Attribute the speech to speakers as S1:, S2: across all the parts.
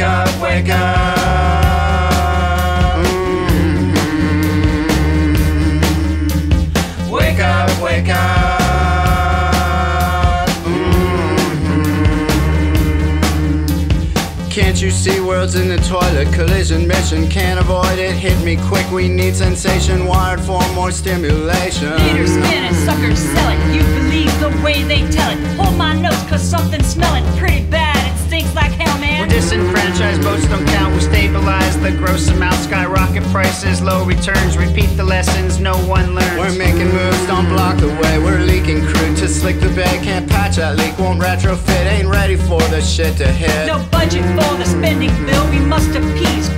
S1: Wake up, wake up. Mm-hmm. Wake up, wake up. Mm-hmm. Can't you see worlds in the toilet? Collision mission, can't avoid it. Hit me quick, we need sensation. Wired for more stimulation.
S2: Leaders spin it, suckers sell it. You believe the way they tell it. Hold my nose, cause something's
S3: the gross amount, skyrocket prices, low returns. Repeat the lessons no one learns.
S1: We're making moves, don't block the way. We're leaking crude to slick the bag. Can't patch that leak, won't retrofit. Ain't ready for the shit to hit.
S2: No budget for the spending bill. We must appease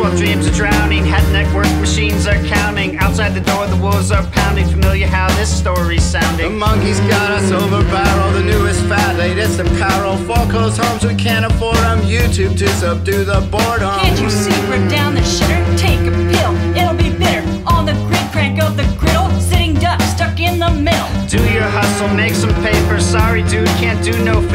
S3: while dreams are drowning. Hat network machines are counting. Outside the door, the wolves are pounding. Familiar how this story's sounding.
S1: The monkeys got us over barrel, the newest fad, latest apparel. Foreclosed homes, we can't afford them. YouTube to subdue the boredom.
S2: Can't you see we're down the shitter? Take a pill,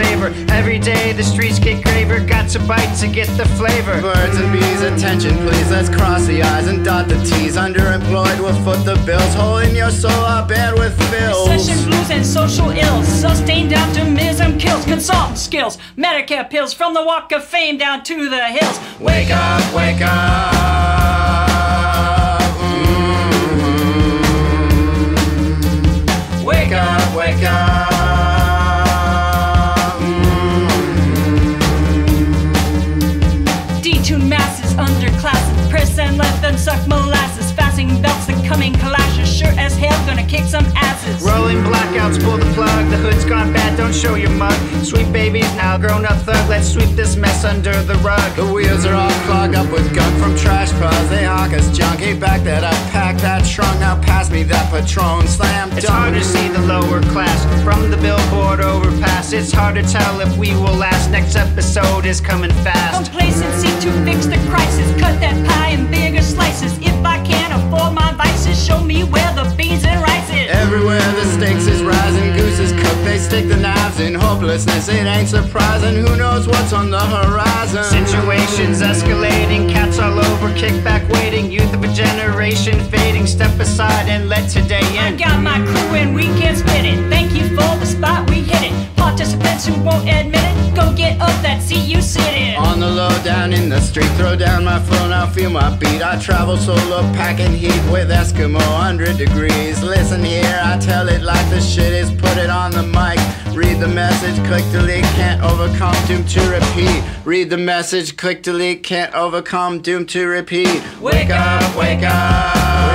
S3: favor. Every day the streets get graver. Got to bite to get the flavor.
S1: Birds and bees, attention please. Let's cross the I's and dot the T's. Underemployed, we'll foot the bills. Hole in your soul, our bandwidth fills.
S2: Recession blues and social ills, sustained optimism kills. Consultant skills, Medicare pills from the walk of fame down to the hills.
S1: Wake up, wake up.
S3: Show your mug. Sweet babies, now grown up thug. Let's sweep this mess under the rug.
S1: The wheels are all clogged up with gunk from trash piles. They hawk us junkie. Back that up, pack that trunk. Now pass me that Patron. Slam
S3: It's
S1: dunk.
S3: hard to see the lower class from the billboard overpass. It's hard to tell if we will last. Next episode is coming fast.
S2: Complacency to fix the crisis. Cut that pie in bigger slices. If I can't afford my vices, show me where the beans and rice is.
S1: Everywhere the stakes is rising, gooses cook, they stick the knives in hopelessness. It ain't surprising, who knows what's on the horizon.
S3: Situations escalating, cats all over, kickback waiting. Youth of a generation fading. Step aside and let today
S2: I got my crew and we can spin it. Thank you for the spot, we hit it. Participants who won't admit it, get up that seat you sit in.
S1: On the low, down in the street, throw down my phone, I'll feel my beat. I travel solo, packing heat with Eskimo, 100 degrees. Listen here, I tell it like the shit is, put it on the mic. Read the message, click delete, can't overcome, doomed to repeat. Read the message, click delete, can't overcome, doomed to repeat. Wake up, wake up.